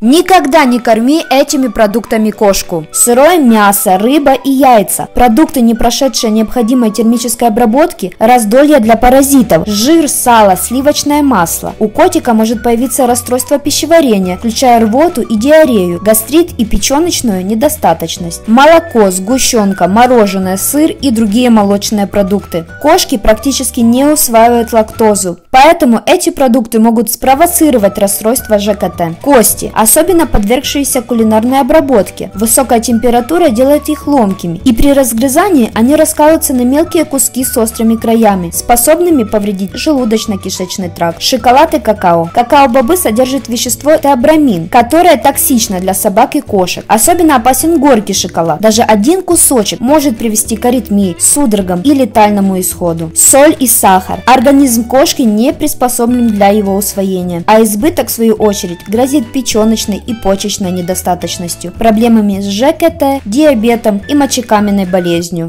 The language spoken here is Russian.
Никогда не корми этими продуктами кошку. Сырое мясо, рыба и яйца. Продукты, не прошедшие необходимой термической обработки, раздолье для паразитов, жир, сало, сливочное масло. У котика может появиться расстройство пищеварения, включая рвоту и диарею, гастрит и печеночную недостаточность. Молоко, сгущенка, мороженое, сыр и другие молочные продукты. Кошки практически не усваивают лактозу, поэтому эти продукты могут спровоцировать расстройство ЖКТ. Кости, особенно подвергшиеся кулинарной обработке. Высокая температура делает их ломкими, и при разгрызании они раскалываются на мелкие куски с острыми краями, способными повредить желудочно-кишечный тракт. Шоколад и какао. Какао-бобы содержит вещество теобрамин, которое токсично для собак и кошек. Особенно опасен горький шоколад. Даже один кусочек может привести к аритмии, судорогам и летальному исходу. Соль и сахар. Организм кошки не приспособлен для его усвоения, а избыток, в свою очередь, грозит печеночной желудочной и почечной недостаточностью, проблемами с ЖКТ, диабетом и мочекаменной болезнью.